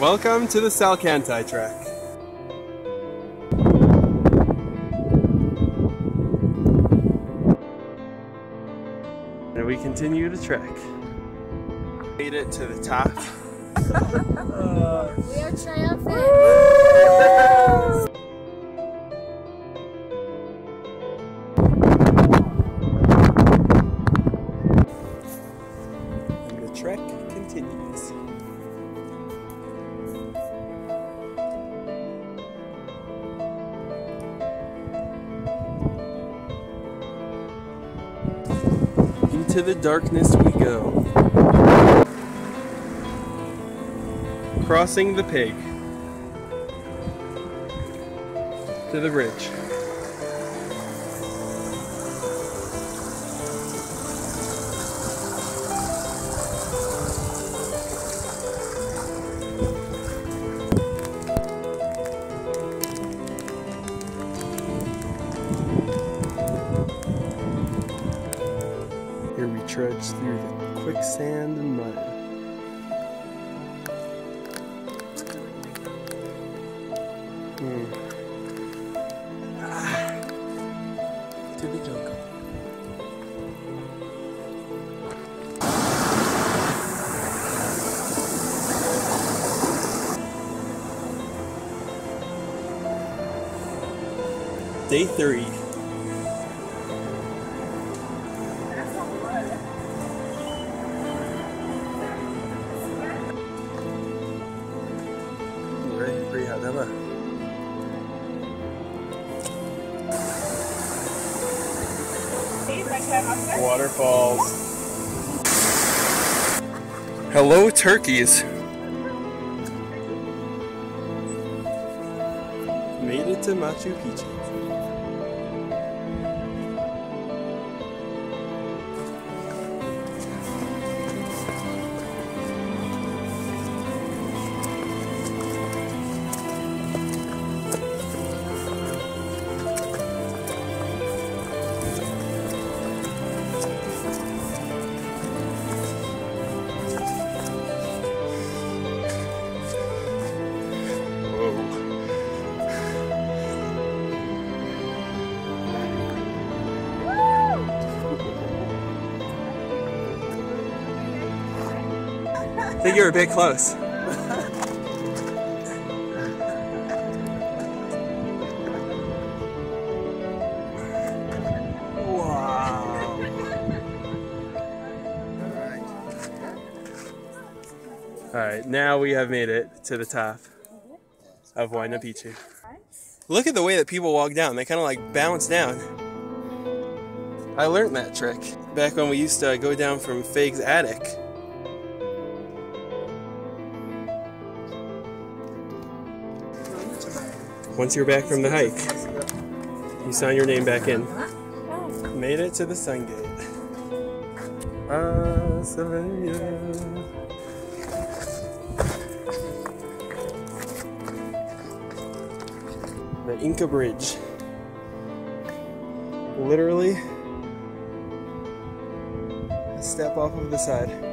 Welcome to the Salcantay track. And we continue to trek. Made it to the top. We are triumphant. And the trek continues. Into the darkness we go. Crossing the pig. To the bridge. trudge through the quicksand and mud. Mm. Ah. To the jungle. Day 3 Waterfalls. Hello, turkeys. Made it to Machu Picchu. I think you're a bit close. wow. All right, now we have made it to the top of Huayna Picchu. Look at the way that people walk down. They kind of like bounce down. I learned that trick back when we used to go down from Faig's attic. Once you're back from the hike, you sign your name back in. Made it to the sun gate. Ah, Slovenia. The Inca Bridge. Literally a step off of the side.